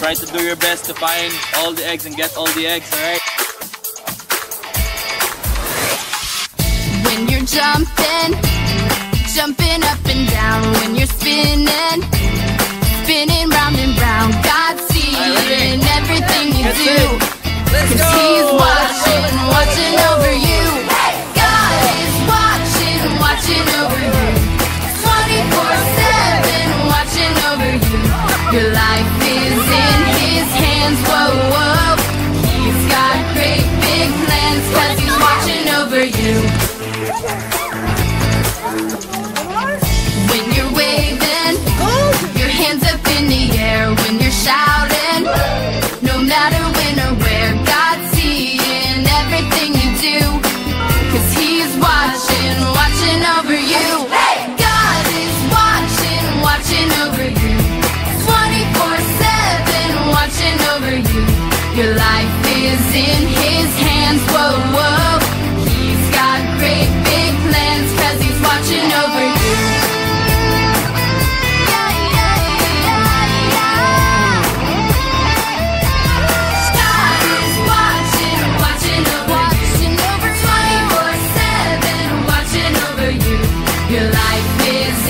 Try to do your best to find all the eggs and get all the eggs, alright? When you're jumping, jumping up and down. When you're spinning, spinning round and round. God's seeing everything you do. Cause he's watching, watching over you. Your life is in his hands, whoa, whoa. He's got great big plans cause he's watching over you.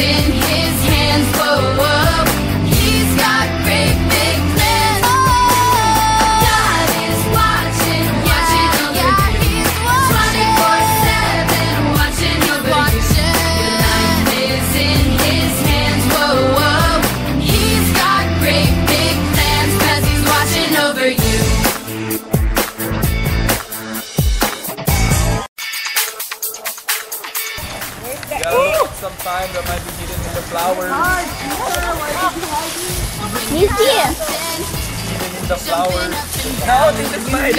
In Got some time that might be hidden in the flowers. Hidden in the flowers. No, this is mine.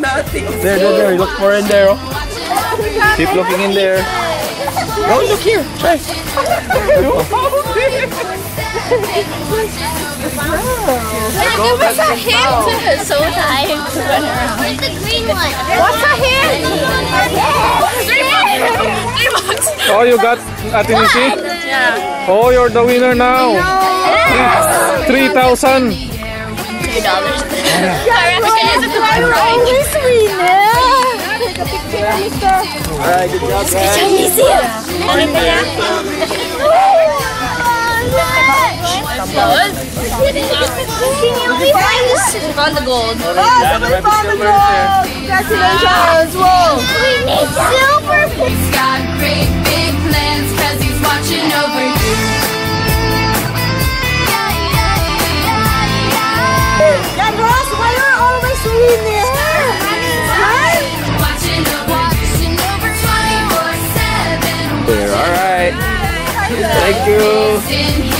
Nothing. There, there, there. Look more in there. oh. Keep looking in there. Oh, look here. Try. Give us a hint. So tired to run around. Where's the green one? What's a hint? Three bucks. Three bucks. Oh, you got Ate Nissi? Yeah. Oh, you're the winner now. 3,000. Three dollars. Always Alright, good job, guys. On the gold. Yeah, the there. Congratulations! Whoa! We need silver. He's got great big plans cause he's watching over you. Yeah, Ross, why are always Thank you.